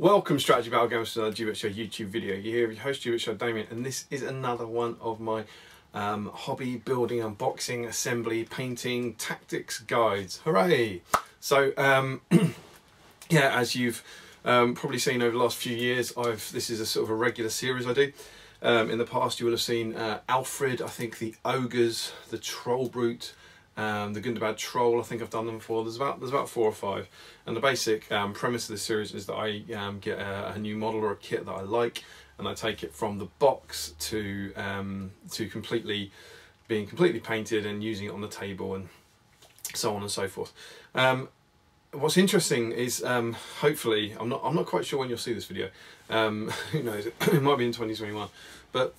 Welcome Strategy Battle Games to another GBHL YouTube video. You're here with your host GBet Show Damian and this is another one of my um, hobby building, unboxing, assembly, painting, tactics guides. Hooray! So um, yeah, as you've um, probably seen over the last few years, I've this is a sort of a regular series I do. Um, in the past you will have seen uh, Alfrid, I think the Ogres, the Troll Brute, um, the Gundabad Troll, I think I've done them before. There's about there's about four or five, and the basic um, premise of this series is that I um, get a, a, new model or a kit that I like, and I take it from the box to um, to completely being completely painted and using it on the table and so on and so forth. Um, what's interesting is um, hopefully I'm not I'm not quite sure when you'll see this video. who knows? it might be in 2021, but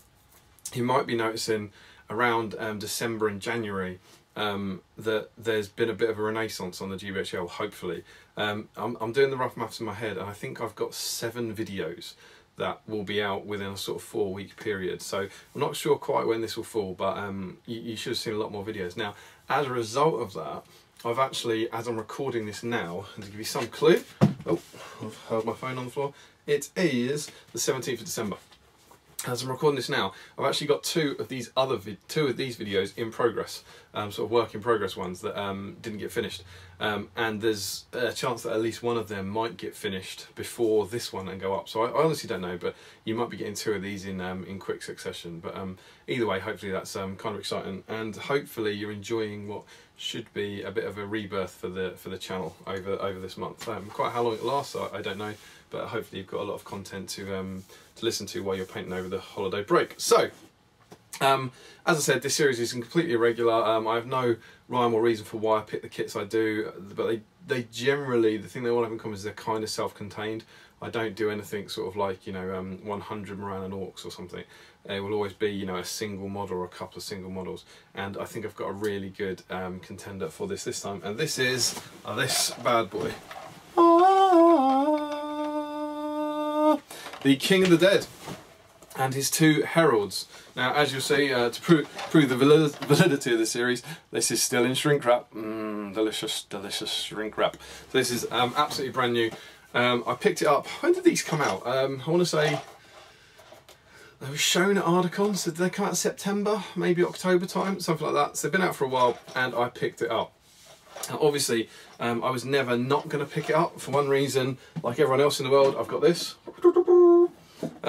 you might be noticing around December and January um, that there's been a bit of a renaissance on the GBHL, hopefully. Um, I'm, I'm doing the rough maths in my head and I think I've got seven videos that will be out within a sort of four week period. So I'm not sure quite when this will fall, but um, you, you, should have seen a lot more videos. Now, as a result of that, I've actually, as I'm recording this now, to give you some clue, oh, I've held my phone on the floor, it is the 17th of December as I'm recording this now, I've actually got two of these other two of these videos in progress, um, sort of work in progress ones that um, didn't get finished, um, and there's a chance that at least one of them might get finished before this one and go up. So I, I honestly don't know, but you might be getting two of these in um, in quick succession. But um, either way, hopefully that's um, kind of exciting, and hopefully you're enjoying what should be a bit of a rebirth for the for the channel over over this month. quite how long it lasts, I, I don't know but hopefully you've got a lot of content to um, to listen to while you're painting over the holiday break. So, um, as I said, this series is completely irregular. Um, I have no rhyme or reason for why I pick the kits I do, but they they generally the thing they all have in common is they're kind of self-contained. I don't do anything sort of like you know um, 100 Morannon Orcs or something. It will always be you know a single model or a couple of single models, and I think I've got a really good um, contender for this this time, and this is uh, this bad boy. The King of the Dead and his two heralds. Now, as you'll see, uh, to prove, prove the validity of the series, this is still in shrink wrap. Mmm, delicious, delicious shrink wrap. So this is um, absolutely brand new. Um, I picked it up. When did these come out? Um, I want to say they were shown at Ardacon. So did they come out in September, maybe October time, something like that. So they've been out for a while, and I picked it up. Now, obviously, um, I was never not going to pick it up for one reason. Like everyone else in the world, I've got this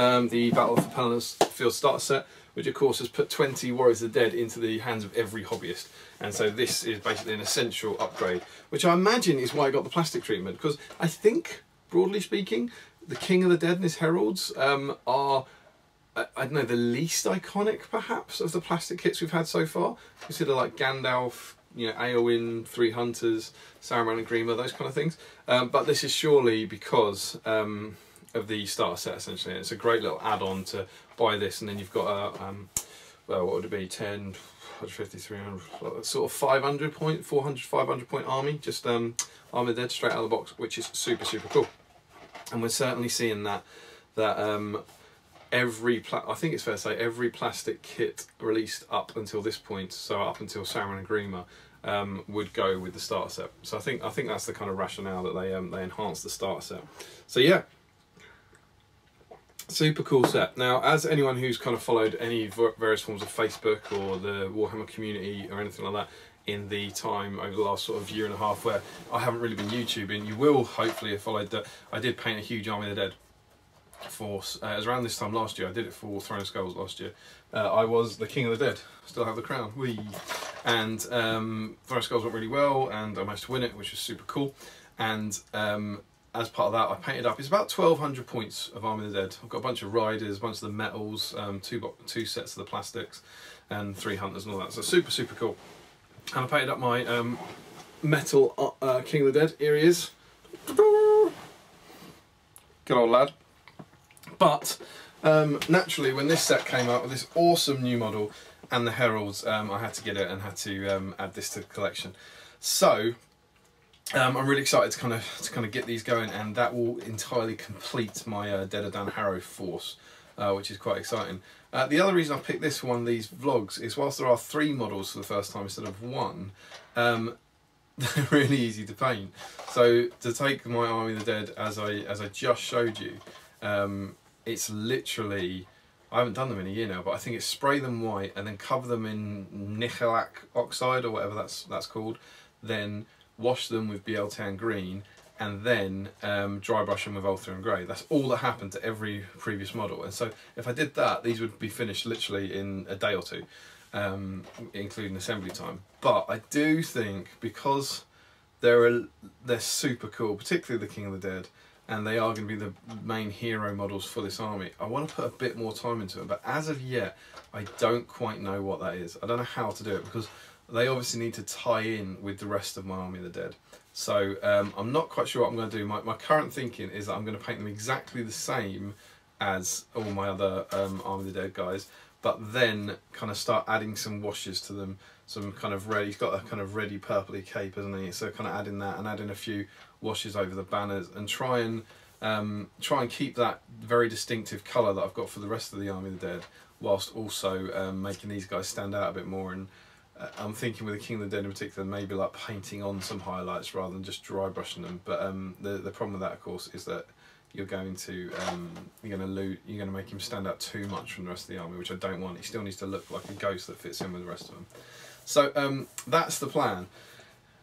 um, the Battle for Pelennor Field starter set, which of course has put 20 Warriors of the Dead into the hands of every hobbyist. And so this is basically an essential upgrade, which I imagine is why I got the plastic treatment, because I think, broadly speaking, the King of the Dead and his heralds um, are I, don't know, the least iconic perhaps of the plastic kits we've had so far. Consider like Gandalf, you know, Eowyn, Three Hunters, Saruman and Grima, those kind of things. Um, but this is surely because um, of the starter set essentially. It's a great little add-on to buy this and then you've got a, um, well what would it be, 10, 150, 300, sort of 500 point, 400, 500 point army, just um, army dead straight out of the box, which is super, super cool. And we're certainly seeing that, that um, every, I think it's fair to say, every plastic kit released up until this point, so up until Saruman and Grima, um, would go with the starter set. So I think I think that's the kind of rationale that they um, they enhance the starter set. So yeah, Super cool set. Now, as anyone who's kind of followed any various forms of Facebook or the Warhammer community or anything like that in the time over the last sort of year and a half where I haven't really been YouTubing, you will hopefully have followed that I did paint a huge Army of the Dead force. Uh, it was around this time last year. I did it for Throne of Skulls last year. Uh, I was the King of the Dead. Still have the crown. Whee! And um, Throne of Skulls went really well, and I managed to win it, which was super cool. And um, as part of that, I painted up. It's about 1,200 points of Army of the Dead. I've got a bunch of riders, a bunch of the metals, um, two two sets of the plastics, and three hunters and all that. So super, super cool. And I painted up my um, metal uh, uh King of the Dead. Here he is. Good old lad. But um, naturally, when this set came out with this awesome new model and the heralds, um, I had to get it and had to um, add this to the collection. So um, I'm really excited to kind of to kind of get these going, and that will entirely complete my uh, Dead of Dunharrow force, uh, which is quite exciting. Uh, the other reason I picked this one these vlogs is whilst there are three models for the first time instead of one, um, they're really easy to paint. So to take my Army of the Dead as I as I just showed you, um, it's literally I haven't done them in a year now, but I think it's spray them white and then cover them in Nihilakh oxide or whatever that's that's called. Then wash them with Biel-Tan green and then um, dry brush them with Ulthuan grey. That's all that happened to every previous model. And so if I did that, these would be finished literally in a day or two, um, including assembly time. But I do think because they're they're super cool, particularly the King of the Dead, and they are going to be the main hero models for this army. I want to put a bit more time into it, but as of yet, I don't quite know what that is. I don't know how to do it because they obviously need to tie in with the rest of my Army of the Dead. So um, I'm not quite sure what I'm going to do. My, my current thinking is that I'm going to paint them exactly the same as all my other um, Army of the Dead guys, but then kind of start adding some washes to them, some kind of red, he's got a kind of reddy purpley cape, hasn't he? So kind of adding that and adding a few washes over the banners and try and um, try and keep that very distinctive colour that I've got for the rest of the Army of the Dead, whilst also um, making these guys stand out a bit more. And I'm thinking with the King of the Dead in particular, maybe like painting on some highlights rather than just dry brushing them. But um, the the problem with that, of course, is that you're going to um, you're going to loot you're going to make him stand out too much from the rest of the army, which I don't want. He still needs to look like a ghost that fits in with the rest of them. So um, that's the plan.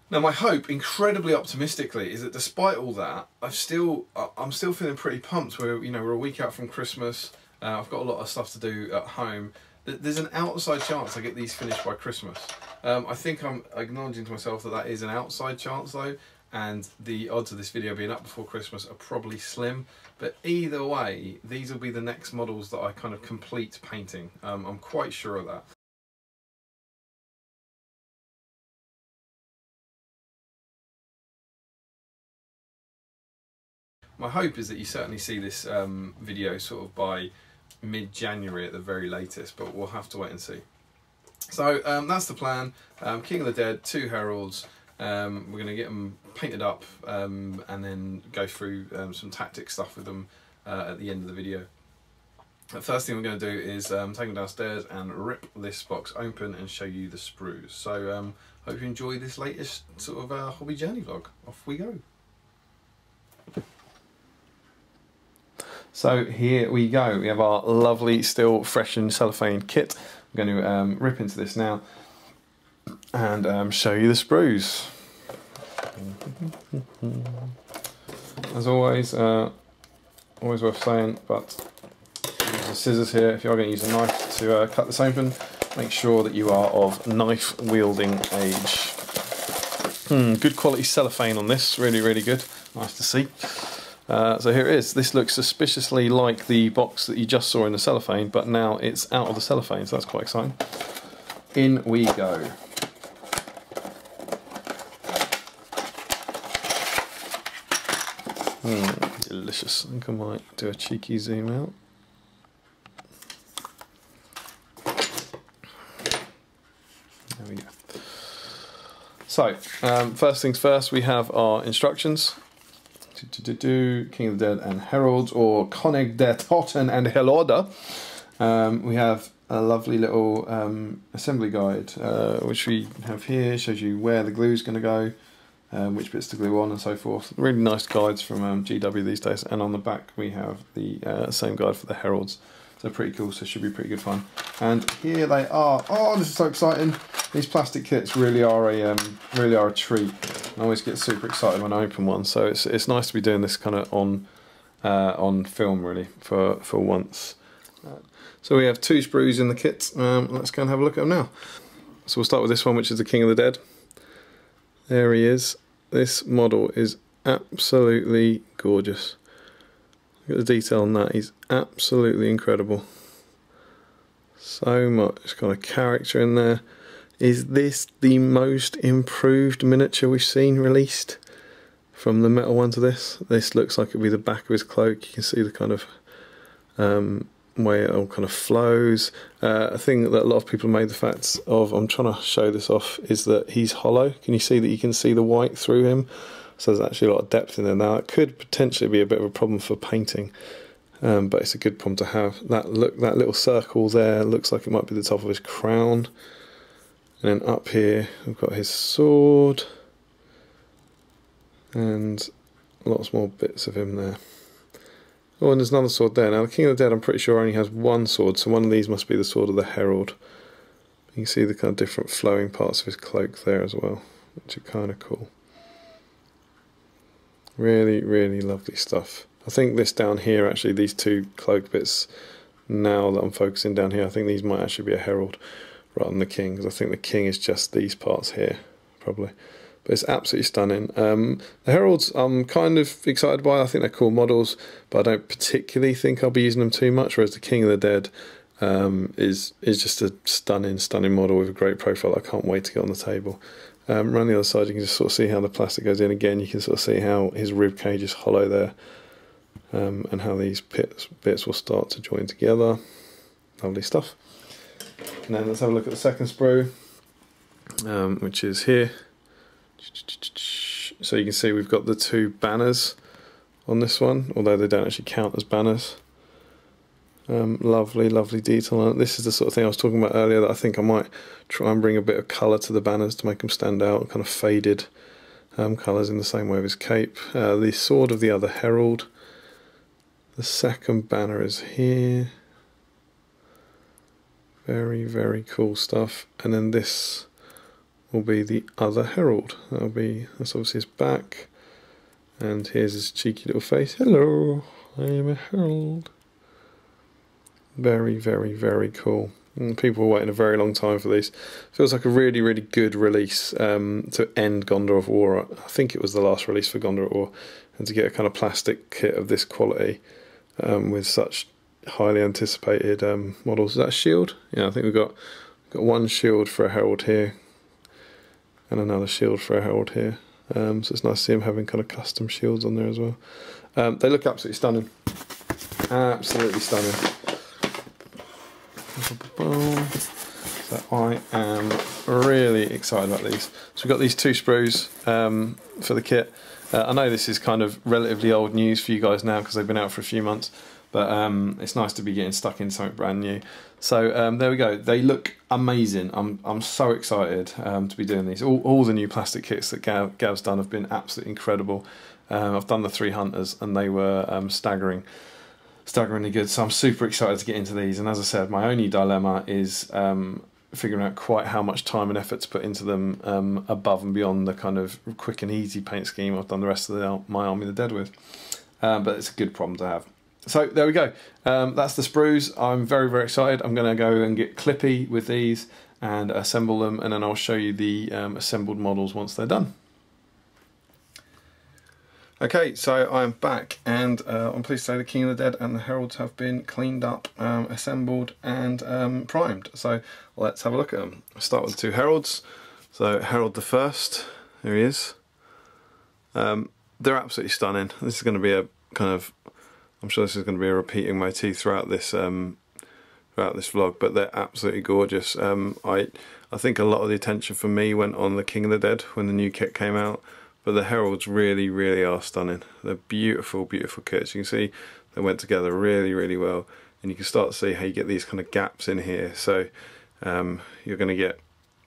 Now my hope, incredibly optimistically, is that despite all that, I've still I'm still feeling pretty pumped. We're you know we're a week out from Christmas. Uh, I've got a lot of stuff to do at home. There's an outside chance I get these finished by Christmas. Um, I think I'm acknowledging to myself that that is an outside chance though, and the odds of this video being up before Christmas are probably slim. But either way, these will be the next models that I kind of complete painting. Um, I'm quite sure of that. My hope is that you certainly see this um, video sort of by mid-January at the very latest, but we'll have to wait and see. So um, that's the plan. Um, King of the Dead, two heralds. Um, we're going to get them painted up um, and then go through um, some tactic stuff with them uh, at the end of the video. The first thing we're going to do is um, take them downstairs and rip this box open and show you the sprues. So hope you enjoy this latest sort of uh, hobby journey vlog. Off we go. So here we go. We have our lovely, still fresh and cellophane kit. I'm going to um, rip into this now and um, show you the sprues. As always, uh, always worth saying, but use the scissors here. If you are going to use a knife to uh, cut this open, make sure that you are of knife wielding age. Hmm, good quality cellophane on this, really, really good. Nice to see. Uh, so here it is. This looks suspiciously like the box that you just saw in the cellophane, but now it's out of the cellophane, so that's quite exciting. In we go. Mm, delicious. I think I might do a cheeky zoom out. There we go. So, um, first things first, we have our instructions. Do, do, do, King of the Dead and Heralds, or Konig der Toten and Herolde. Um, we have a lovely little um, assembly guide, uh, which we have here, shows you where the glue is going to go, um, which bits to glue on and so forth. Really nice guides from um, GW these days. And on the back we have the uh, same guide for the Heralds. So pretty cool, so should be pretty good fun. And here they are. Oh, this is so exciting. These plastic kits really are a um, really are a treat. I always get super excited when I open one. So it's it's nice to be doing this kind of on uh, on film really for for once. so we have two sprues in the kit. Um, let's go and have a look at them now. So we'll start with this one, which is the King of the Dead. There he is. This model is absolutely gorgeous. The detail on that. He's absolutely incredible. So much kind of character in there. Is this the most improved miniature we've seen released? From the metal one to this. This looks like it'll be the back of his cloak. You can see the kind of um, way it all kind of flows. Uh, a thing that a lot of people made the fact of, I'm trying to show this off, is that he's hollow. Can you see that you can see the white through him? So there's actually a lot of depth in there. Now it could potentially be a bit of a problem for painting, um, but it's a good problem to have. That look, that little circle there looks like it might be the top of his crown. And then up here we've got his sword. and lots more bits of him there. Oh, and there's another sword there. Now, the King of the Dead, I'm pretty sure only has one sword, so one of these must be the sword of the Herald. You can see the kind of different flowing parts of his cloak there as well, which are kind of cool. Really, really lovely stuff. I think this down here, actually, these two cloak bits, now that I'm focusing down here, I think these might actually be a Herald rather than the King, because I think the King is just these parts here, probably but it's absolutely stunning. Um, the Heralds I'm kind of excited by. I think they're cool models, but I don't particularly think I'll be using them too much. Whereas the King of the Dead um, is is just a stunning, stunning model with a great profile. I can't wait to get on the table. Um, around the other side, you can just sort of see how the plastic goes in. Again, you can sort of see how his rib cage is hollow there, um, and how these bits bits will start to join together. Lovely stuff. And then let's have a look at the second sprue, um, which is here. So you can see we've got the two banners on this one, although they don't actually count as banners. Um, lovely, lovely detail it. This is the sort of thing I was talking about earlier that I think I might try and bring a bit of colour to the banners to make them stand out, kind of faded um, colours in the same way as his cape. Uh, the sword of the other herald. The second banner is here. Very, very cool stuff. And then this will be the other herald. That'll be that's obviously his back, and here's his cheeky little face. Hello, I am a herald. Very, very, very cool. People were waiting a very long time for these. Feels like a really, really good release um, to end Gondor of War. I think it was the last release for Gondor of War, and to get a kind of plastic kit of this quality um, with such highly anticipated um, models. Is that shield? Yeah, I think we've got got one shield for a herald here and another shield for a herald here. Um, so it's nice to see them having kind of custom shields on there as well. Um, they look absolutely stunning. Absolutely stunning. So I am really excited about these. So we've got these two sprues um, for the kit. Uh, I know this is kind of relatively old news for you guys now because they've been out for a few months, but um, it's nice to be getting stuck in something brand new. So um, there we go. They look amazing. I'm I'm so excited um, to be doing these. All, all the new plastic kits that Gav, Gav's done have been absolutely incredible. Um, I've done the three hunters and they were um, staggering, staggeringly good. So I'm super excited to get into these. And as I said, my only dilemma is um, figuring out quite how much time and effort to put into them um, above and beyond the kind of quick and easy paint scheme I've done the rest of the, my Army of the Dead with. but it's a good problem to have so there we go. Um, that's the sprues. I'm very, very excited. I'm going to go and get clippy with these and assemble them and then I'll show you the um, assembled models once they're done. Okay, so I'm back and uh, I'm pleased to say the King of the Dead and the Heralds have been cleaned up, um, assembled and um, primed. So let's have a look at them. I'll start with the two Heralds. So Herald the First, there he is. Um, they're absolutely stunning. This is going to be a kind of I'm sure this is going to be a repeating motif throughout this um, throughout this vlog, but they're absolutely gorgeous. Um, I I think a lot of the attention for me went on the King of the Dead when the new kit came out, but the Heralds really, really are stunning. They're beautiful, beautiful kits. You can see they went together really, really well, and you can start to see how you get these kind of gaps in here. So um, you're going to get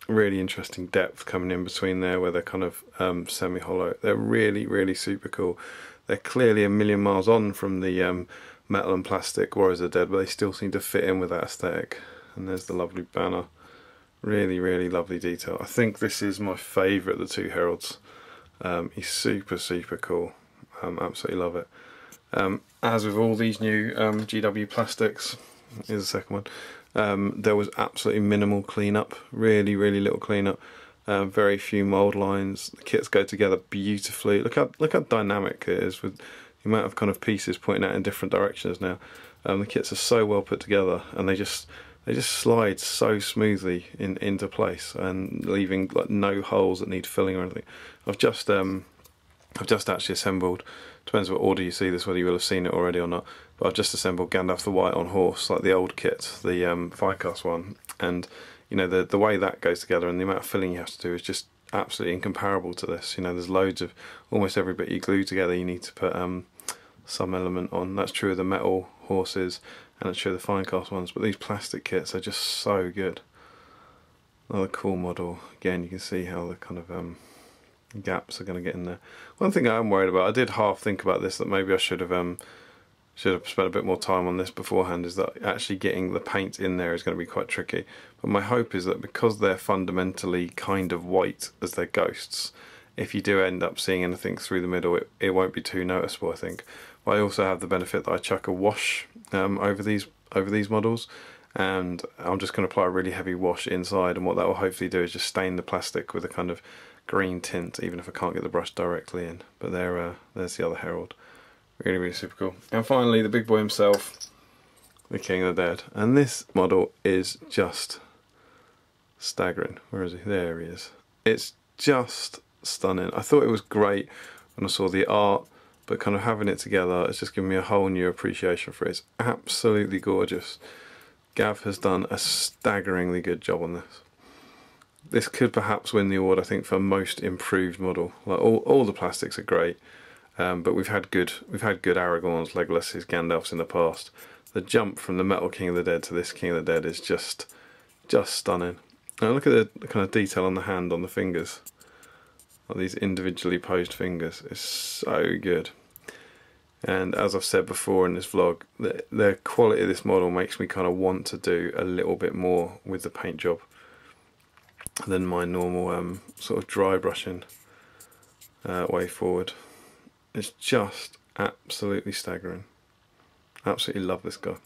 really interesting depth coming in between there where they're kind of um, semi-hollow. They're really, really super cool. They're clearly a million miles on from the um, metal and plastic Warriors of the Dead, but they still seem to fit in with that aesthetic. And there's the lovely banner. Really, really lovely detail. I think this is my favourite of the two Heralds. Um, he's super, super cool. Um, absolutely love it. Um, as with all these new um, GW plastics, here's the second one, um, there was absolutely minimal cleanup, really, really little cleanup. Um, very few mold lines. The kits go together beautifully. Look how look how dynamic it is with the amount of kind of pieces pointing out in different directions now. Um, the kits are so well put together, and they just they just slide so smoothly in into place and leaving like no holes that need filling or anything. I've just um, I've just actually assembled. Depends what order you see this, whether you will have seen it already or not. But I've just assembled Gandalf the White on horse, like the old kit, the um, Finecast one, and you know the the way that goes together and the amount of filling you have to do is just absolutely incomparable to this. You know, there's loads of almost every bit you glue together. You need to put um, some element on. That's true of the metal horses and true of the Finecast ones. But these plastic kits are just so good. Another cool model. Again, you can see how the kind of um, gaps are going to get in there. One thing I am worried about, I did half think about this, that maybe I should have um, should have spent a bit more time on this beforehand, is that actually getting the paint in there is going to be quite tricky. But my hope is that because they're fundamentally kind of white as their ghosts, if you do end up seeing anything through the middle, it, it won't be too noticeable, I think. I also have the benefit that I chuck a wash um, over these over these models, and I'm just going to apply a really heavy wash inside, and what that will hopefully do is just stain the plastic with a kind of green tint, even if I can't get the brush directly in. But there, uh, there's the other Herald. Really, really super cool. And finally, the big boy himself, the King of the Dead. And this model is just staggering. Where is he? There he is. It's just stunning. I thought it was great when I saw the art, but kind of having it together, it's just given me a whole new appreciation for it. It's absolutely gorgeous. Gav has done a staggeringly good job on this this could perhaps win the award, I think, for most improved model. Like all, all the plastics are great, um, but we've had good we've had good Aragorns, Legolas's, Gandalfs in the past. The jump from the Metal King of the Dead to this King of the Dead is just just stunning. Now look at the kind of detail on the hand, on the fingers. Like these individually posed fingers. It's so good. And as I've said before in this vlog, the, the quality of this model makes me kind of want to do a little bit more with the paint job than my normal um, sort of dry brushing uh, way forward. It's just absolutely staggering. Absolutely love this guy.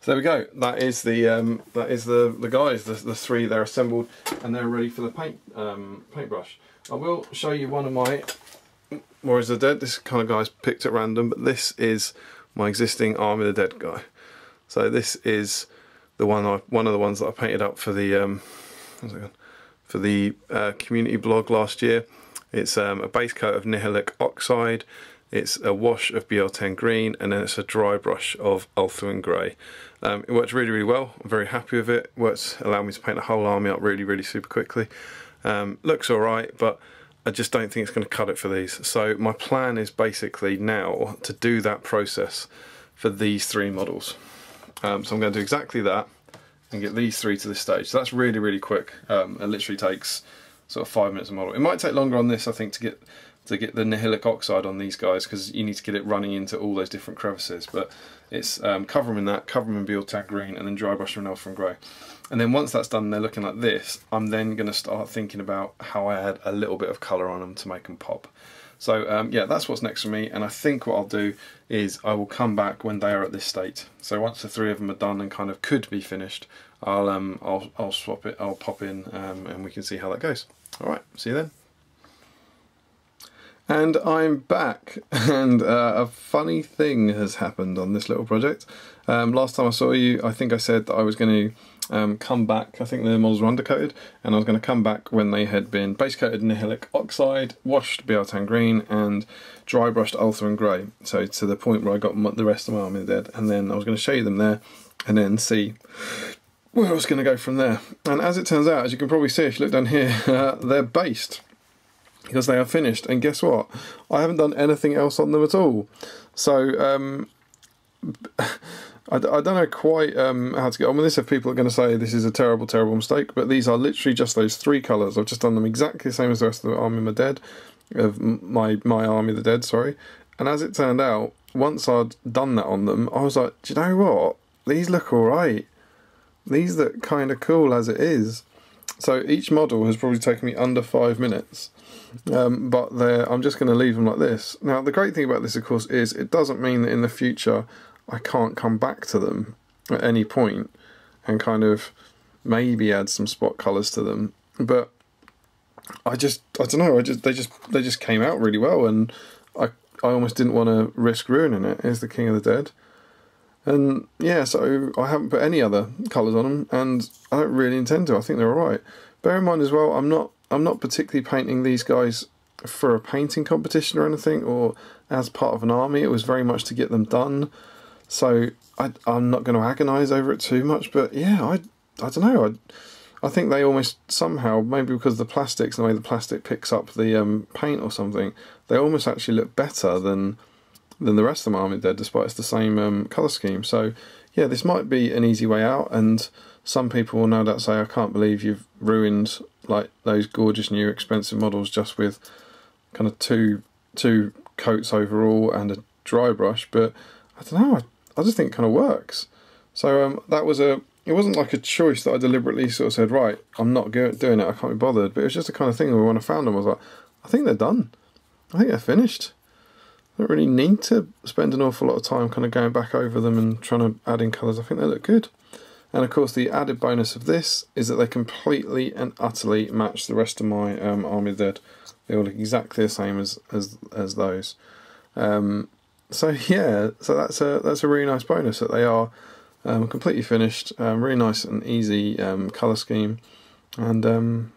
So there we go. That is the um, that is the the guys. The, the three they're assembled and they're ready for the paint um, paintbrush. I will show you one of my Warriors of the Dead. This kind of guy's picked at random, but this is my existing Army of the Dead guy. So this is the one I one of the ones that I painted up for the um, for the uh, community blog last year. It's um, a base coat of Nihilakh oxide, it's a wash of Biel-Tan green, and then it's a dry brush of Ulthuan grey. Um, it works really, really well. I'm very happy with it. Works, allowed me to paint the whole army up really, really super quickly. Um, looks alright, but I just don't think it's going to cut it for these. So my plan is basically now to do that process for these three models. Um, so I'm going to do exactly that and get these three to this stage. So that's really, really quick. Um, it literally takes sort of five minutes a model. It might take longer on this, I think, to get to get the Nihilakh oxide on these guys because you need to get it running into all those different crevices. But it's um, cover them in that, cover them in Biel-Tan green, and then dry brush them in Ulthuan grey. And then once that's done, they're looking like this. I'm then going to start thinking about how I add a little bit of colour on them to make them pop. So um, yeah, that's what's next for me. And I think what I'll do is I will come back when they are at this state. So once the three of them are done and kind of could be finished, I'll um, I'll I'll swap it. I'll pop in um, and we can see how that goes. All right, see you then. And I'm back, and uh, a funny thing has happened on this little project. Um, last time I saw you, I think I said that I was going to um, come back. I think the models were undercoated, and I was going to come back when they had been base coated Nihilakh oxide, washed Biel-Tan green, and dry brushed Ulthuan grey. So to the point where I got the rest of my army dead, and then I was going to show you them there, and then see where I was going to go from there. And as it turns out, as you can probably see if you look down here, uh, they're based because they are finished. And guess what? I haven't done anything else on them at all. So um, I, I, don't know quite um, how to get on with this. If people are going to say this is a terrible, terrible mistake, but these are literally just those three colours. I've just done them exactly the same as the rest of the Army of the Dead, of my my Army of the Dead. Sorry. And as it turned out, once I'd done that on them, I was like, do you know what? These look all right. These look kind of cool as it is. So each model has probably taken me under five minutes, um, but I'm just going to leave them like this. Now the great thing about this of course is it doesn't mean that in the future I can't come back to them at any point and kind of maybe add some spot colours to them, but I just I don't know I just they just they just came out really well and I I almost didn't want to risk ruining it. Here's the King of the Dead. And yeah, so I haven't put any other colours on them, and I don't really intend to. I think they're alright. Bear in mind as well, I'm not I'm not particularly painting these guys for a painting competition or anything, or as part of an army. It was very much to get them done. So I, am not going to agonise over it too much. But yeah, I I don't know. I I think they almost somehow maybe because the plastics, and the way the plastic picks up the um, paint or something, they almost actually look better than than the rest of them Army Dead, despite it's the same um, colour scheme. So yeah, this might be an easy way out, and some people will no doubt say, I can't believe you've ruined like those gorgeous new expensive models just with kind of two two coats overall and a dry brush. But I don't know, I, I just think it kind of works. So um, that was a it wasn't like a choice that I deliberately sort of said, right, I'm not doing it, I can't be bothered. But it was just the kind of thing where when I found them, I was like, I think they're done. I think they're finished. I don't really need to spend an awful lot of time kind of going back over them and trying to add in colours. I think they look good. And of course, the added bonus of this is that they completely and utterly match the rest of my um, Army Dead. They all look exactly the same as as as those. Um, so yeah, so that's a that's a really nice bonus that they are um, completely finished, um, really nice and easy um, colour scheme, and um,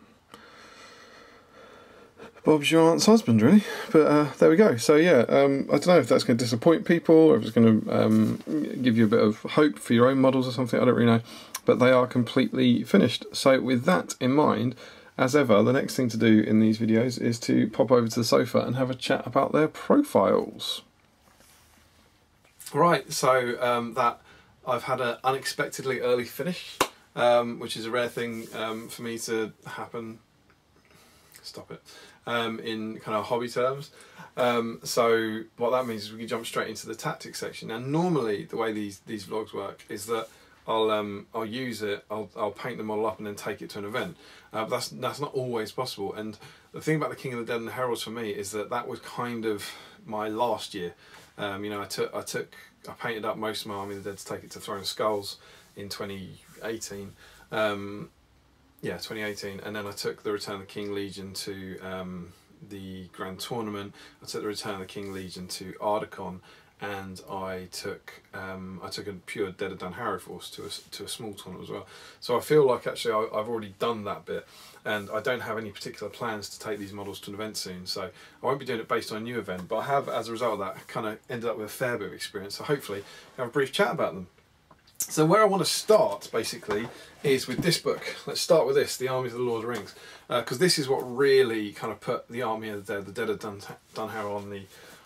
Bob's your aunt's husband, really. But uh, there we go. So yeah, um, I don't know if that's going to disappoint people or if it's going to um, give you a bit of hope for your own models or something. I don't really know, but they are completely finished. So with that in mind. As ever, the next thing to do in these videos is to pop over to the sofa and have a chat about their profiles. Right, so that I've had an unexpectedly early finish, um, which is a rare thing um, for me to happen. Stop it. Um, in kind of hobby terms. Um, so what that means is we can jump straight into the tactics section. Now normally the way these these vlogs work is that I'll um, I'll use it, I'll, I'll paint the model up and then take it to an event. Uh, but that's that's not always possible. And the thing about the King of the Dead and the Heralds for me is that that was kind of my last year. Um, you know, I took I took I painted up most of my Army of the Dead to take it to Throne of Skulls in 2018. Um, yeah, 2018, and then I took the Return of the King Legion to um, the Grand Tournament. I took the Return of the King Legion to Ardacon, and I took um, I took a pure Dead of Dunharrow force to a, to a small tournament as well. So I feel like actually I, have already done that bit, and I don't have any particular plans to take these models to an event soon. So I won't be doing it based on a new event, but I have, as a result of that, kind of ended up with a fair bit of experience. So hopefully have a brief chat about them. So where I want to start basically is with this book. Let's start with this, The Armies of the Lord of the Rings, because uh, this is what really kind of put the Army of the Dead, the Dead of Dun Dunharrow on the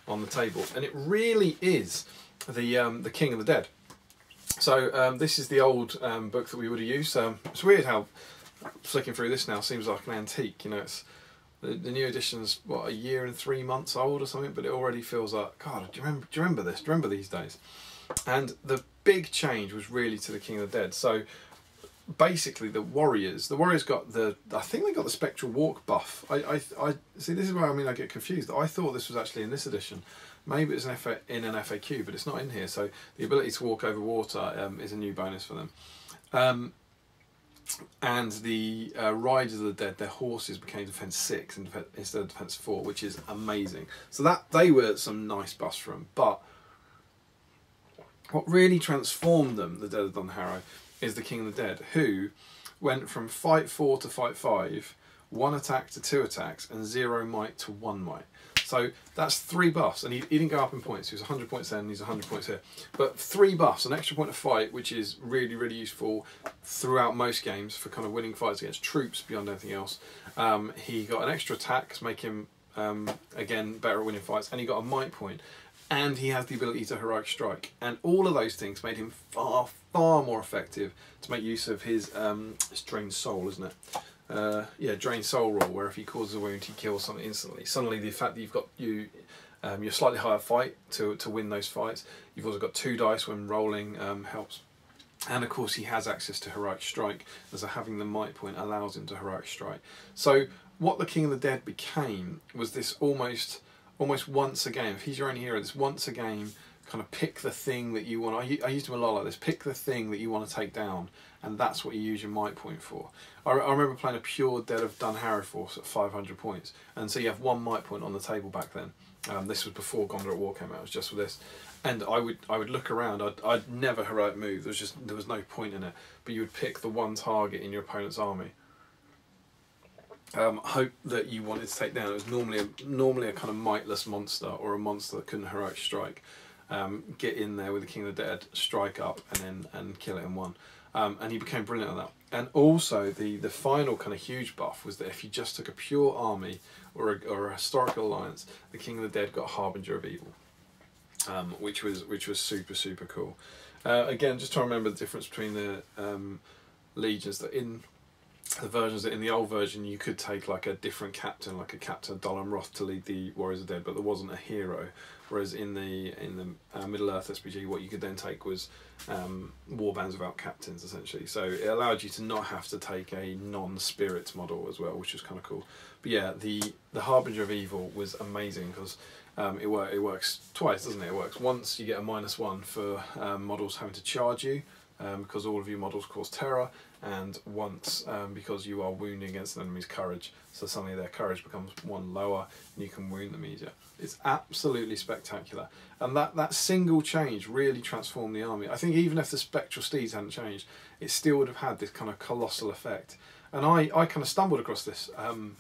on the table, and it really is the um, the King of the Dead. So um, this is the old um, book that we would have used. Um, it's weird how flicking through this now seems like an antique. You know, it's the, the new edition's what a year and three months old or something, but it already feels like God. Do you remember? Do you remember this? Do you remember these days? And the big change was really to the King of the Dead. So basically the warriors. The warriors got the i think they got the spectral walk buff. I i, I see this is where i mean i get confused. I thought this was actually in this edition. Maybe it's an FA, in an faq but it's not in here. So the ability to walk over water um, is a new bonus for them. Um, and the uh, riders of the dead their horses became defense 6 instead of defense 4 which is amazing. So that they were some nice buffs them but what really transformed them the dead of Dunharrow is the King of the Dead, who went from fight four to fight five, one attack to two attacks, and zero might to one might. So that's three buffs, and he, he didn't go up in points. He was 100 points then, he's 100 points here. But three buffs, an extra point of fight, which is really, really useful throughout most games for kind of winning fights against troops beyond anything else. Um, he got an extra attack make him, um, again, better at winning fights, and he got a might point and he has the ability to heroic strike. And all of those things made him far, far more effective to make use of his um, drained soul, isn't it? Uh, yeah, drain soul rule, where if he causes a wound, he kills something instantly. Suddenly, the fact that you've got you, um, your slightly higher fight to to win those fights. You've also got two dice when rolling um, helps. And of course, he has access to heroic strike, as having the might point allows him to heroic strike. So, what the King of the Dead became was this almost almost once a game. If he's your own hero, it's once a game. Kind of pick the thing that you want. I, I used him a lot like this. Pick the thing that you want to take down, and that's what you use your might point for. I, I remember playing a pure Dead of Dunharrow force at 500 points, and so you have one might point on the table back then. Um, this was before Gondor at War came out. It was just for this, and I would I would look around. I'd, I'd never heroic move. There was just there was no point in it. But you would pick the one target in your opponent's army, um, hope that you wanted to take down. It was normally a, normally a kind of mightless monster or a monster that couldn't heroic strike. Um, get in there with the King of the Dead, strike up, and then and kill it in one. Um, and he became brilliant at that. And also the the final kind of huge buff was that if you just took a pure army or a, or a historical alliance, the King of the Dead got Harbinger of Evil, um, which was which was super super cool. Uh, again, just trying to remember the difference between the um, legions that in the versions that in the old version you could take like a different captain, like a captain Dol Amroth to lead the Warriors of Dead, but there wasn't a hero. Whereas in the in the uh, Middle Earth SBG, what you could then take was um, warbands without captains, essentially. So it allowed you to not have to take a non-spirit model as well, which was kind of cool. But yeah, the the Harbinger of Evil was amazing because um, it work it works twice, doesn't it? It works once you get a minus one for um, models having to charge you. Um, because all of your models cause terror, and once um, because you are wounding against an enemy's courage, so suddenly their courage becomes one lower, and you can wound them easier. It's absolutely spectacular, and that that single change really transformed the army. I think even if the spectral steeds hadn't changed, it still would have had this kind of colossal effect. And I I kind of stumbled across this. Um,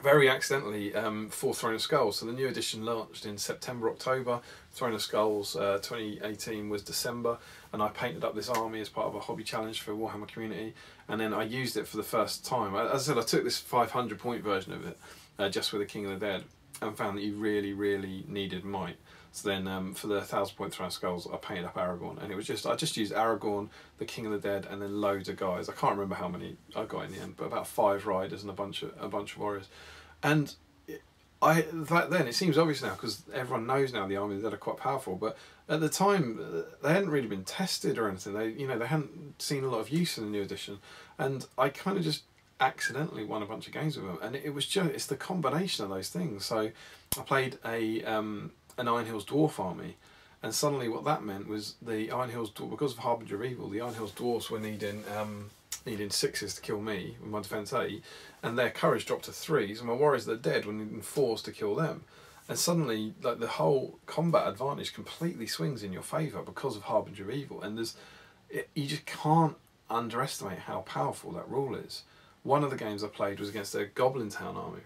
very accidentally um, for Throne of Skulls. So the new edition launched in September, October. Throne of Skulls uh, 2018 was December, and I painted up this army as part of a hobby challenge for Warhammer community, and then I used it for the first time. As I said, I took this 500 point version of it, uh, just with the King of the Dead, and found that you really, really needed might. So then um, for the 1000 point of Skulls, I painted up Aragorn, and it was just, I just used Aragorn, the King of the Dead, and then loads of guys. I can't remember how many I got in the end, but about five riders and a bunch of, a bunch of warriors. And I that then it seems obvious now because everyone knows now the army that are quite powerful. But at the time, they hadn't really been tested or anything. They you know they hadn't seen a lot of use in the new edition, and I kind of just accidentally won a bunch of games with them. And it was just it's the combination of those things. So I played a um, an Iron Hills dwarf army. And suddenly, what that meant was the Iron Hills, because of Harbinger Evil, the Iron Hills dwarfs were needing um, needing sixes to kill me with my defense eight, and their courage dropped to threes, and my warriors that are dead were needing fours to kill them. And suddenly, like the whole combat advantage completely swings in your favour because of Harbinger Evil, and there's it, you just can't underestimate how powerful that rule is. One of the games I played was against a Goblin Town army,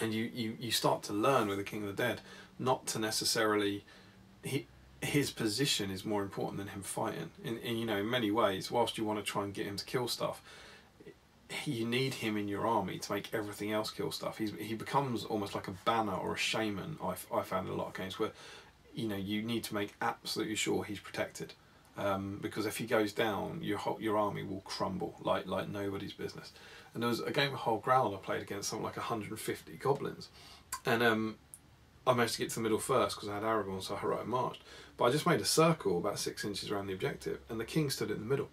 and you, you, you start to learn with the King of the Dead not to necessarily he his position is more important than him fighting. In, in you know, in many ways, whilst you want to try and get him to kill stuff, you need him in your army to make everything else kill stuff. He's he becomes almost like a banner or a shaman. I I found in a lot of games where, you know, you need to make absolutely sure he's protected, um, because if he goes down, your your army will crumble like like nobody's business. And there was a game of Hold Ground I played against something like 150 goblins, and um, I managed to get to the middle first because I had Aragorn, so I heroic marched. But I just made a circle about six inches around the objective, and the king stood in the middle.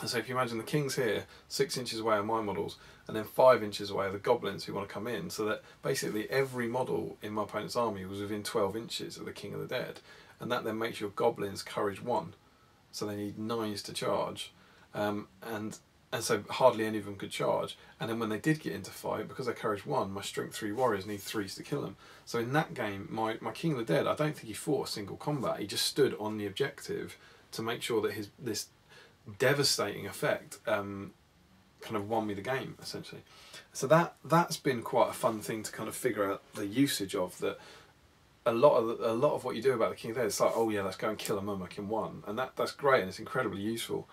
And so if you imagine the king's here, six inches away are my models, and then five inches away are the goblins who want to come in, so that basically every model in my opponent's army was within 12 inches of the king of the dead. And that then makes your goblins courage one, so they need nines to charge. Um, and and so hardly any of them could charge. And then when they did get into fight, because they courage won, my strength three warriors need threes to kill them. So in that game, my, my King of the Dead, I don't think he fought a single combat. He just stood on the objective to make sure that his this devastating effect um, kind of won me the game essentially. So that that's been quite a fun thing to kind of figure out the usage of that. A lot of a lot of what you do about the King of the Dead, it's like, oh yeah, let's go and kill a mumak in one, and that that's great and it's incredibly useful.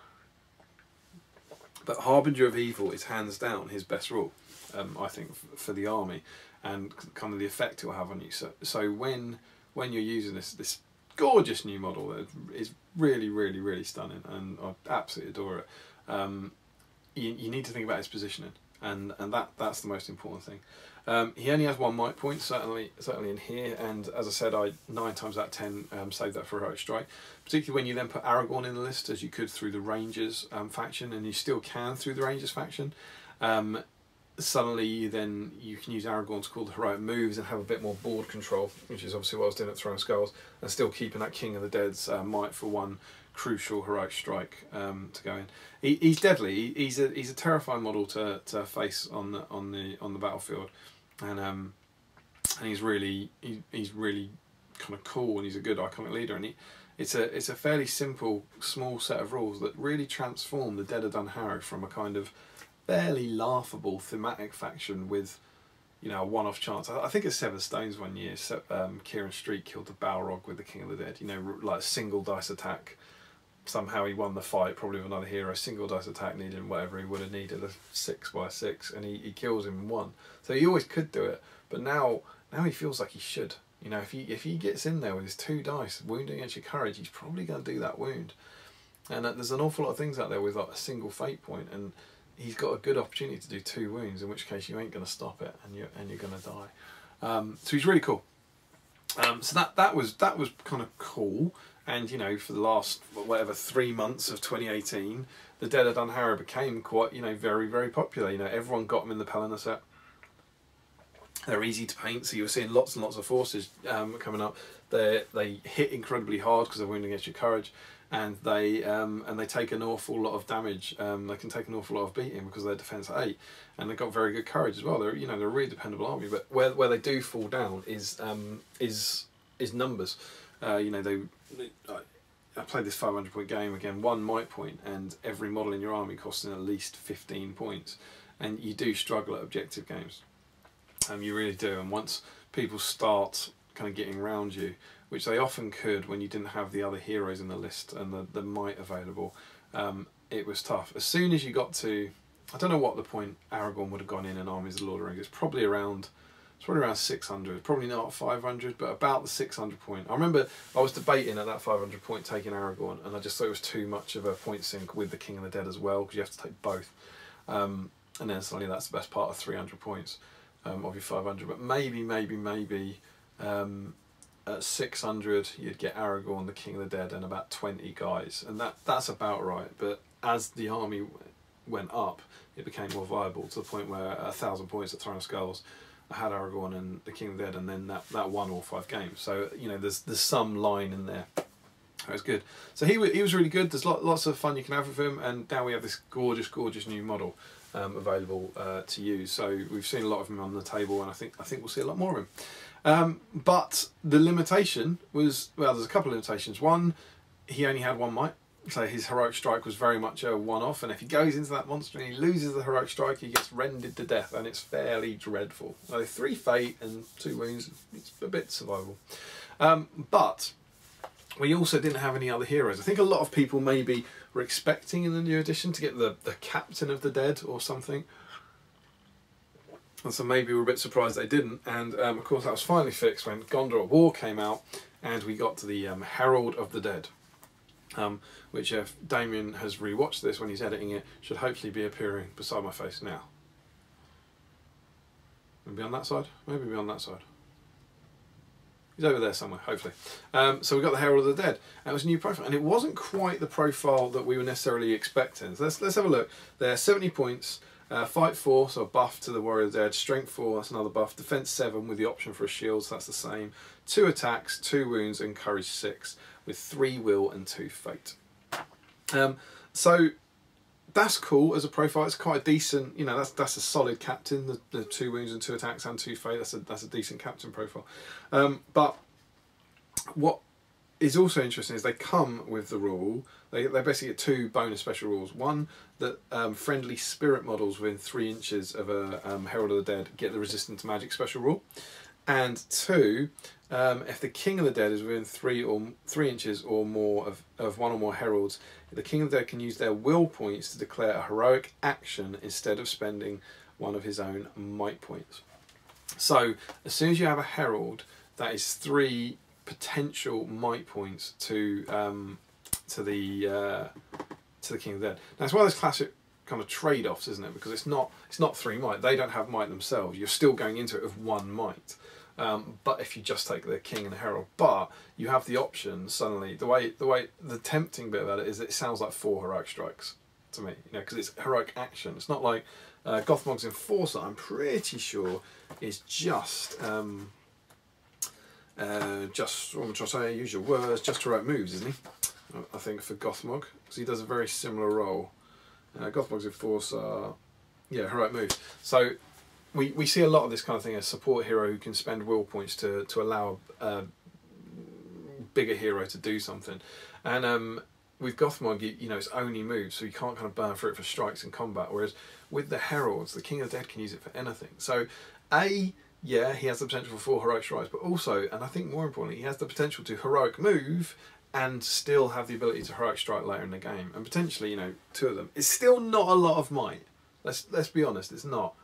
But Harbinger of Evil is hands down his best rule, um, I think, for the army, and kind of the effect it will have on you. So, so when when you're using this this gorgeous new model that is really, really, really stunning, and I absolutely adore it. Um, you, you need to think about his positioning, and and that that's the most important thing. Um, he only has one might point, certainly certainly in here, and as I said, I nine times out of ten um, saved that for heroic strike. Particularly when you then put Aragorn in the list, as you could through the Rangers um, faction, and you still can through the Rangers faction. Um, suddenly, you then you can use Aragorn to call the heroic moves and have a bit more board control, which is obviously what I was doing at Throne Skulls, and still keeping that King of the Dead's uh, might for one crucial heroic strike um, to go in. He, he's deadly. He's a he's a terrifying model to, to face on the on the on the battlefield and um, and he's really he, he's really kind of cool and he's a good iconic leader and he, it's a it's a fairly simple small set of rules that really transform the Dead of Dun Harrow from a kind of fairly laughable thematic faction with you know a one-off chance. I, I think it's Seven Stones one year. Um, Kieran Street killed the Balrog with the King of the Dead. You know, like a single dice attack somehow he won the fight, probably with another hero. Single dice attack needed whatever he would have needed, a six by six, and he, he kills him in one. So he always could do it, but now now he feels like he should. You know, if he if he gets in there with his two dice, wounding against your courage, he's probably going to do that wound. And uh, there's an awful lot of things out there with like a single fate point, and he's got a good opportunity to do two wounds. In which case, you ain't going to stop it, and you and you're going to die. Um, so he's really cool. Um, so that that was that was kind of cool. And you know, for the last whatever three months of 2018, the Dead of Dunharrow became quite you know very very popular. You know, everyone got them in the Pelennor set. They're easy to paint, so you're seeing lots and lots of forces um, coming up. They they hit incredibly hard because they're wounding against your courage, and they um, and they take an awful lot of damage. Um, they can take an awful lot of beating because they're defense at eight, and they've got very good courage as well. They're you know they're a really dependable army. But where where they do fall down is um, is is numbers. Uh, you know they. I played this 500 point game again, one might point, and every model in your army costing at least 15 points, and you do struggle at objective games. Um, you really do, and once people start kind of getting around you, which they often could when you didn't have the other heroes in the list and the, the might available, um, it was tough. As soon as you got to, I don't know what the point Aragorn would have gone in in Armies of the Lord of the Rings, it's probably around, it's probably around 600, probably not 500, but about the 600 point. I remember I was debating at that 500 point taking Aragorn, and I just thought it was too much of a point sink with the King of the Dead as well, because you have to take both. Um, and then suddenly that's the best part of 300 points um, of your 500, but maybe, maybe, maybe um, at 600 you'd get Aragorn, the King of the Dead, and about 20 guys, and that that's about right. But as the army went up, it became more viable to the point where a thousand points at Throne of Skulls, had Aragorn and the King of the Dead, and then that that won all five games. So you know, there's there's some line in there. That was good. So he he was really good. There's lots of fun you can have with him, and now we have this gorgeous, gorgeous new model um, available uh, to use. So we've seen a lot of him on the table, and I think I think we'll see a lot more of him. Um, but the limitation was well, there's a couple of limitations. One, he only had one might, so his heroic strike was very much a one-off. And if he goes into that monster and he loses the heroic strike, he gets rended to death, and it's fairly dreadful. So three fate and two wounds, it's a bit survival. Um, but we also didn't have any other heroes. I think a lot of people maybe were expecting in the new edition to get the, the Captain of the Dead or something. And so maybe we are a bit surprised they didn't. And um, of course, that was finally fixed when Gondor War came out and we got to the um, Herald of the Dead. Um, which, if Damian has rewatched this when he's editing it, should hopefully be appearing beside my face now. Maybe on that side? Maybe be on that side. He's over there somewhere, hopefully. Um, so we got the Herald of the Dead. It was a new profile, and it wasn't quite the profile that we were necessarily expecting. So let's let's have a look. There are 70 points. Uh, fight 4, so a buff to the Warrior of the Dead. Strength 4, that's another buff. Defense 7 with the option for a shield, so that's the same. 2 attacks, 2 wounds, and Courage 6 with 3 will and 2 fate. Um, so that's cool as a profile. It's quite a decent, you know, that's that's a solid captain. The, the two wounds and two attacks and two fate. That's a that's a decent captain profile. Um, but what is also interesting is they come with the rule. They they basically get two bonus special rules. One that um, friendly spirit models within three inches of a um, Herald of the Dead get the resistant to magic special rule, and two um, if the King of the Dead is within three or three inches or more of, of one or more heralds, the King of the Dead can use their will points to declare a heroic action instead of spending one of his own might points. So as soon as you have a herald, that is three potential might points to um, to the uh, to the King of the Dead. Now it's one of those classic kind of trade-offs, isn't it? Because it's not it's not three might. They don't have might themselves. You're still going into it with one might. Um, but if you just take the king and the herald, but you have the option suddenly. The way the way the tempting bit about it is it sounds like four heroic strikes to me, you know, because it's heroic action. It's not like uh, Gothmog's Enforcer. I'm pretty sure is just um, uh, just I trying to say? Use your words. Just heroic moves, isn't he? I think for Gothmog because he does a very similar role. Uh, Gothmog's Enforcer, yeah, heroic moves. So we, we see a lot of this kind of thing a support hero who can spend will points to, to allow a bigger hero to do something. And um, with Gothmog, you, you know, it's only moves, so you can't kind of burn through it for strikes and combat. Whereas with the Heralds, the King of the Dead can use it for anything. So, A, yeah, he has the potential for four heroic strikes, but also, and I think more importantly, he has the potential to heroic move and still have the ability to heroic strike later in the game. And potentially, you know, two of them. It's still not a lot of might. Let's let's be honest, it's not.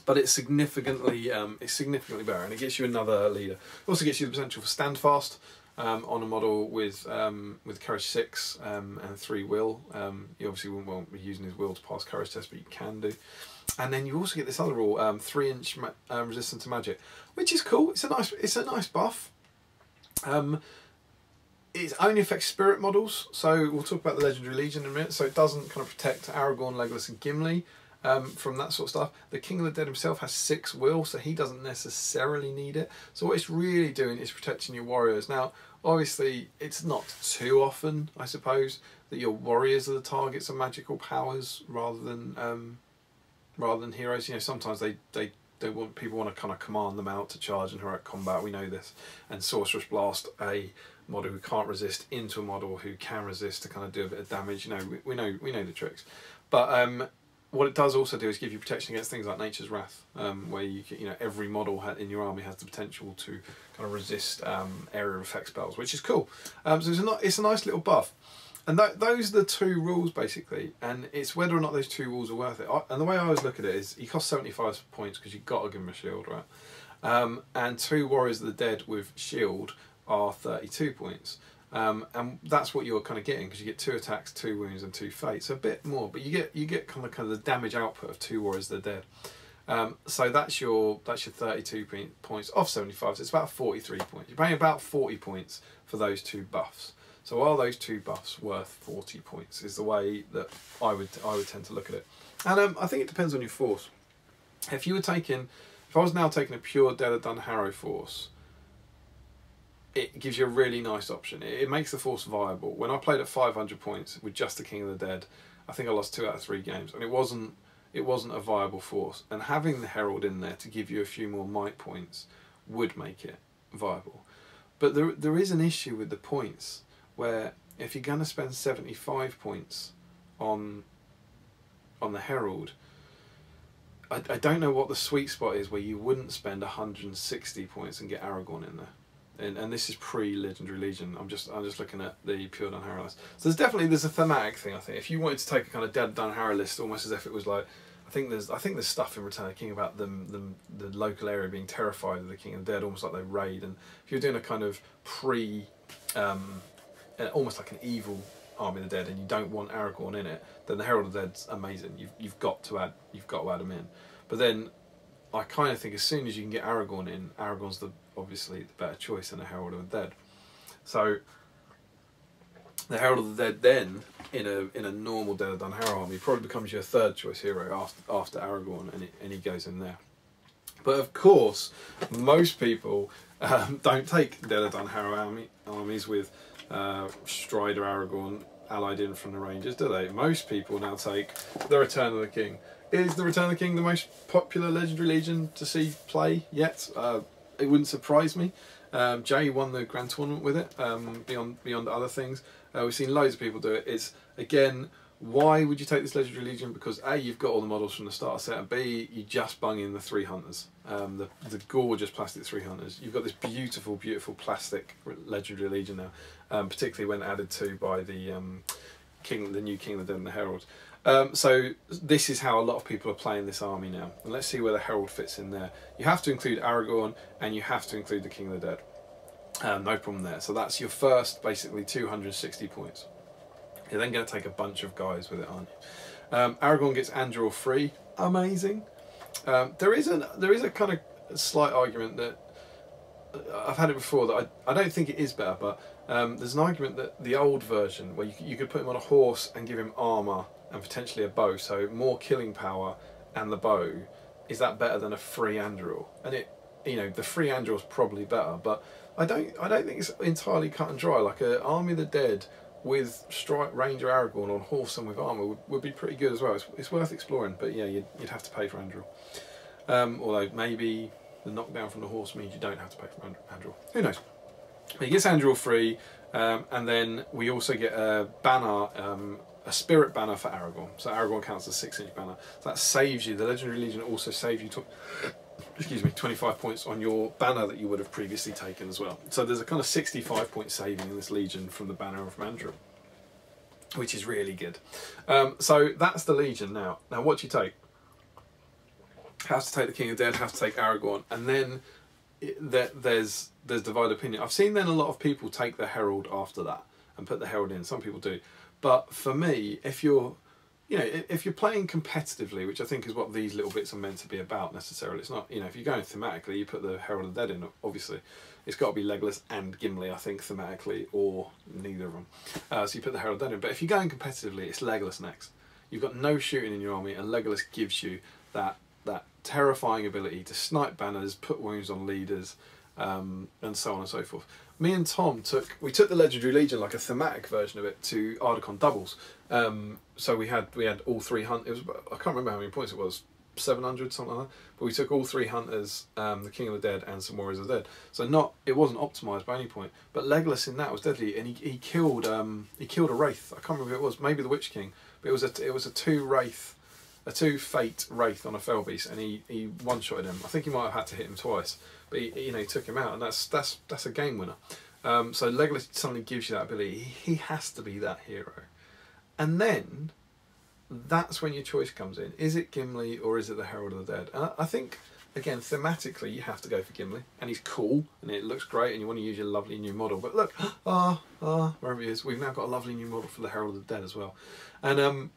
But it's significantly um, it's significantly better, and it gets you another leader. It also gets you the potential for standfast um, on a model with um, with courage six um, and three will. Um, you obviously won't, won't be using his will to pass courage test, but you can do. And then you also get this other rule, three inch resistance to magic, which is cool. It's a nice it's a nice buff. It only affects spirit models, so we'll talk about the legendary legion in a minute. So it doesn't kind of protect Aragorn, Legolas, and Gimli um, from that sort of stuff. The King of the Dead himself has six will, so he doesn't necessarily need it. So what it's really doing is protecting your warriors. Now, obviously, it's not too often, I suppose, that your warriors are the targets of magical powers rather than um, rather than heroes. You know, sometimes they they they want people want to kind of command them out to charge in heroic combat. We know this, and Sorcerous Blast a model who can't resist into a model who can resist to kind of do a bit of damage. You know, we, we know we know the tricks, but um, what it does also do is give you protection against things like Nature's Wrath, um, where you you know every model in your army has the potential to kind of resist um, area effect spells, which is cool. Um, so it's a it's a nice little buff. And th- those are the two rules basically, and it's whether or not those two rules are worth it. I, and the way I always look at it is, he costs seventy five points because you've got to give him a shield, right? Um, and two Warriors of the Dead with shield are thirty two points, um, and that's what you're kind of getting because you get two attacks, two wounds, and two fates. So a bit more, but you get you get kind of kind of the damage output of two Warriors of the Dead. Um, so that's your that's your thirty two points off seventy five. So it's about forty three points. You're paying about forty points for those two buffs. So are those two buffs worth forty points? Is the way that I would I would tend to look at it, and um, I think it depends on your force. If you were taking, if I was now taking a pure Dead of Dunharrow force, it gives you a really nice option. It, makes the force viable. When I played at five hundred points with just the King of the Dead, I think I lost two out of three games, and it wasn't it wasn't a viable force. And having the Herald in there to give you a few more might points would make it viable. But there there is an issue with the points where if you're going to spend 75 points on on the Herald, I, I don't know what the sweet spot is where you wouldn't spend 160 points and get Aragorn in there. And, and this is pre Legendary Legion. I'm just I'm just looking at the pure Dunharrow list. So there's definitely there's a thematic thing. I think if you wanted to take a kind of dead Dunharrow list, almost as if it was like I think there's I think there's stuff in Return of the King about them, them the local area being terrified of the King of the Dead, almost like they raid. And if you're doing a kind of pre um, almost like an evil Army of the Dead, and you don't want Aragorn in it, then the Herald of the Dead's amazing. You've you've got to add you've got to add him in. But then, I kind of think as soon as you can get Aragorn in, Aragorn's the obviously the better choice than a Herald of the Dead. So the Herald of the Dead then in a in a normal Dead of Dunharrow army probably becomes your third choice hero after after Aragorn, and it, and he goes in there. But of course, most people um, don't take Dead of Dunharrow army, armies with uh, Strider Aragorn allied in from the Rangers, do they? Most people now take the Return of the King. Is the Return of the King the most popular Legendary Legion to see play yet? Uh, it wouldn't surprise me. Um, Jay won the grand tournament with it. Um, beyond beyond other things, uh, we've seen loads of people do it. It's again, why would you take this legendary legion? Because a, you've got all the models from the starter set, and b, you just bung in the three hunters, um, the the gorgeous plastic three hunters. You've got this beautiful, beautiful plastic legendary legion now, um, particularly when added to by the um, king, the new king of the dead and the herald. Um, so this is how a lot of people are playing this army now. And let's see where the Herald fits in there. You have to include Aragorn and you have to include the King of the Dead. Um, no problem there. So that's your first, basically, 260 points. You're then going to take a bunch of guys with it, aren't you? Um, Aragorn gets Anduril free. Amazing. Um, there is a there is a kind of slight argument that I've had it before that I, I don't think it is better, but um, there's an argument that the old version where you, you could put him on a horse and give him armor and potentially a bow, so more killing power and the bow, is that better than a free Anduril? And it, you know, the free Anduril's probably better, but I don't, I don't think it's entirely cut and dry. Like a Army of the Dead with Strider Ranger Aragorn on horse and with armor would, would be pretty good as well. It's, it's worth exploring, but yeah, you'd, you'd have to pay for Anduril. Um, although maybe the knockdown from the horse means you don't have to pay for Anduril. Who knows? He gets Anduril free, um, and then we also get a banner, um, a spirit banner for Aragorn. So Aragorn counts as a six inch banner. So that saves you. The Legendary Legion also saves you. Excuse me, 25 points on your banner that you would have previously taken as well. So there's a kind of 65 point saving in this Legion from the banner and Anduril, which is really good. Um, so that's the Legion now. Now what do you take? Have to take the King of Dead. have to take Aragorn, and then it, there, there's there's divided opinion. I've seen then a lot of people take the Herald after that and put the Herald in. Some people do, but for me, if you're you know, if you're playing competitively, which I think is what these little bits are meant to be about necessarily, it's not, you know, if you're going thematically, you put the Herald of the Dead in, obviously. It's got to be Legolas and Gimli, I think, thematically, or neither of them. Uh, so you put the Herald of the Dead in. But if you're going competitively, it's Legolas next. You've got no shooting in your army, and Legolas gives you that that terrifying ability to snipe banners, put wounds on leaders, um, and so on and so forth. Me and Tom took we took the Legendary Legion like a thematic version of it to Ardacon doubles. Um, so we had we had all three hunt. It was I can't remember how many points it was, seven hundred something like that. But we took all three hunters, um, the King of the Dead, and some Warriors of the Dead. So not it wasn't optimized by any point. But Legolas in that was deadly, and he, he killed um, he killed a wraith. I can't remember who it was, maybe the Witch King. But it was a it was a two wraith a two fate wraith on a fell beast, and he, he one shotted him. I think he might have had to hit him twice, but he, you know he took him out, and that's that's that's a game winner. Um, so Legolas suddenly gives you that ability. He, he has to be that hero, and then that's when your choice comes in. Is it Gimli or is it the Herald of the Dead? And I, I think again thematically you have to go for Gimli, and he's cool and it looks great, and you want to use your lovely new model. But look, ah ah wherever he is, we've now got a lovely new model for the Herald of the Dead as well, and um.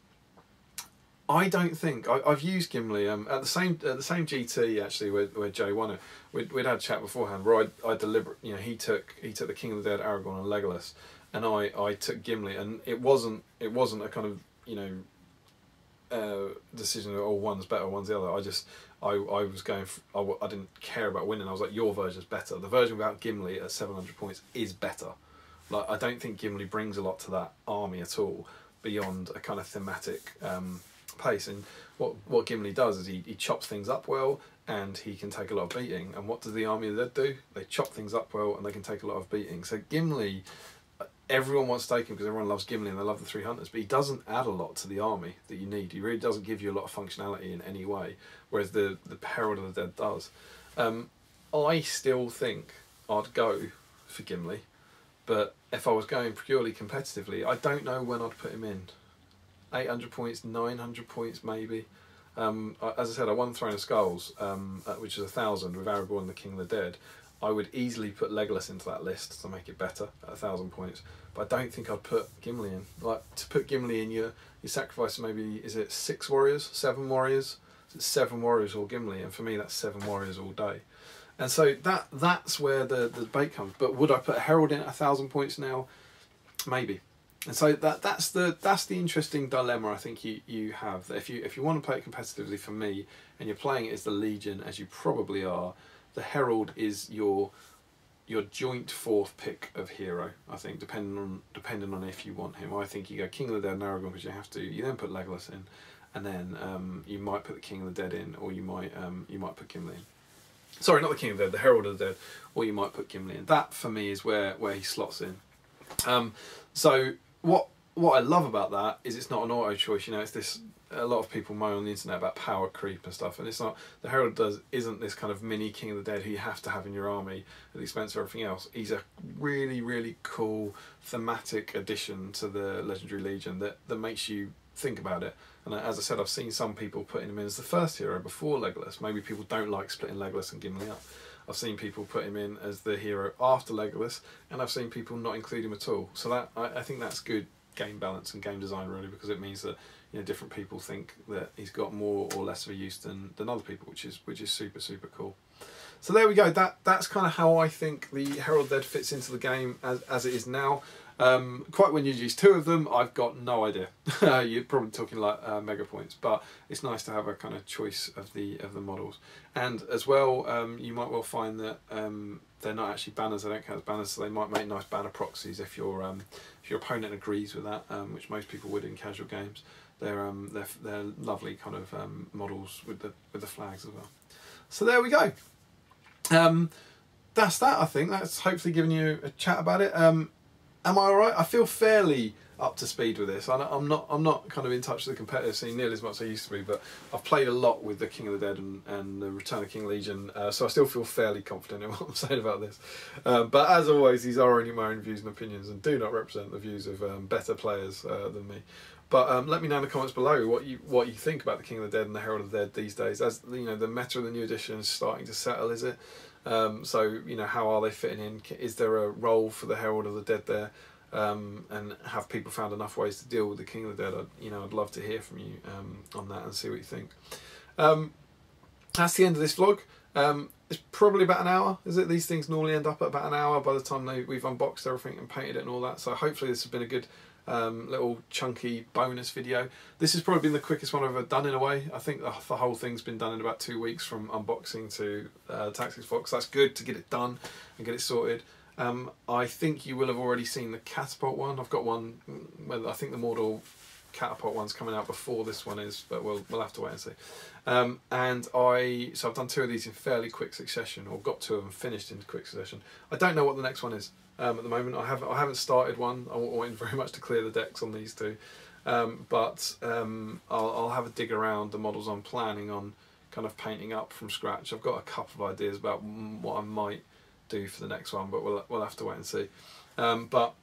I don't think I, I've used Gimli um, at the same at the same GT actually where, where Joe won it. We'd, we'd had a chat beforehand where I, I deliberate you know he took he took the King of the Dead Aragorn and Legolas, and I, I took Gimli and it wasn't it wasn't a kind of you know uh, decision of oh one's better one's the other. I just I, I was going for, I, w- I didn't care about winning. I was like your version's better. The version without Gimli at seven hundred points is better. Like I don't think Gimli brings a lot to that army at all beyond a kind of thematic um, pace. And what what Gimli does is he, he chops things up well and he can take a lot of beating. And what does the army of the dead do? They chop things up well and they can take a lot of beating. So Gimli, everyone wants to take him because everyone loves Gimli and they love the three hunters, but he doesn't add a lot to the army that you need. He really doesn't give you a lot of functionality in any way, whereas the the Herald of the Dead does. Um, I still think I'd go for Gimli, but if I was going purely competitively, I don't know when I'd put him in. 800 points, 900 points maybe. Um, as I said, I won Throne of Skulls, um, which is a thousand with Aragorn and the King of the Dead. I would easily put Legolas into that list to make it better at a thousand points, but I don't think I'd put Gimli in. Like to put Gimli in, you you sacrifice maybe is it six warriors, seven warriors? Seven warriors or Gimli, and for me that's seven warriors all day. And so that that's where the, the debate comes. But would I put Herald in at a thousand points now? Maybe. And so that that's the that's the interesting dilemma I think you, you have. That if you if you want to play it competitively for me and you're playing it as the Legion as you probably are, the Herald is your your joint fourth pick of hero. I think depending on depending on if you want him. I think you go King of the Dead and Aragorn because you have to. You then put Legolas in, and then um, you might put the King of the Dead in, or you might um, you might put Gimli in. Sorry, not the King of the Dead, the Herald of the Dead, or you might put Gimli in. That for me is where where he slots in. Um, so what what I love about that is it's not an auto choice. You know, it's this. A lot of people moan on the internet about power creep and stuff, and it's not. The Herald does isn't this kind of mini King of the Dead who you have to have in your army at the expense of everything else. He's a really really cool thematic addition to the Legendary Legion that that makes you think about it. And as I said, I've seen some people putting him in as the first hero before Legolas. Maybe people don't like splitting Legolas and Gimli up. I've seen people put him in as the hero after Legolas, and I've seen people not include him at all. So that I, I think that's good game balance and game design really, because it means that you know different people think that he's got more or less of a use than, than other people, which is which is super super cool. So there we go. That that's kind of how I think the Herald Dead fits into the game as as it is now. Um, quite when you use two of them, I've got no idea. You're probably talking like uh, mega points, but it's nice to have a kind of choice of the of the models. And as well, um, you might well find that um, they're not actually banners. They don't count as banners, so they might make nice banner proxies if your um, if your opponent agrees with that, um, which most people would in casual games. They're um, they're they're lovely kind of models with the with the flags as well. So there we go. That's that. I think that's hopefully given you a chat about it. Um, am I alright? I feel fairly up to speed with this. I, I'm not. I'm not kind of in touch with the competitive scene nearly as much as I used to be, but I've played a lot with the King of the Dead and, and the Return of King Legion, uh, so I still feel fairly confident in what I'm saying about this. Um, but as always, these are only my own views and opinions, and do not represent the views of um, better players uh, than me. But um, let me know in the comments below what you what you think about the King of the Dead and the Herald of the Dead these days. As you know, the meta of the new edition is starting to settle. Is it? Um, so you know, how are they fitting in? Is there a role for the Herald of the Dead there? Um, and have people found enough ways to deal with the King of the Dead? I'd, you know, I'd love to hear from you um, on that and see what you think. Um, that's the end of this vlog. Um, it's probably about an hour, is it? These things normally end up at about an hour by the time they, we've unboxed everything and painted it and all that. So hopefully this has been a good um, little chunky bonus video. This has probably been the quickest one I've ever done in a way. I think the, the whole thing's been done in about two weeks from unboxing to uh, Tactics Box. That's good to get it done and get it sorted. Um, I think you will have already seen the catapult one. I've got one, mm, well, I think the Mordor catapult one's coming out before this one is, but we'll we'll have to wait and see. Um, and I so I've done two of these in fairly quick succession, or got two of them finished in quick succession. I don't know what the next one is um, at the moment. I haven't I haven't started one. I'm waiting very much to clear the decks on these two, um, but um, I'll I'll have a dig around the models I'm planning on kind of painting up from scratch. I've got a couple of ideas about what I might do for the next one, but we'll we'll have to wait and see. Um, but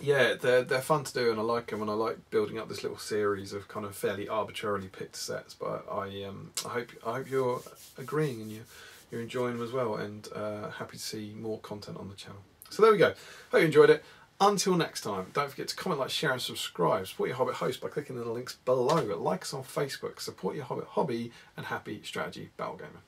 yeah, they're they're fun to do, and I like them, and I like building up this little series of kind of fairly arbitrarily picked sets. But I um I hope I hope you're agreeing and you you're enjoying them as well, and uh, happy to see more content on the channel. So there we go. Hope you enjoyed it. Until next time, don't forget to comment, like, share, and subscribe. Support your Hobbit host by clicking the links below. Like us on Facebook. Support your Hobbit hobby and happy strategy battle gamer.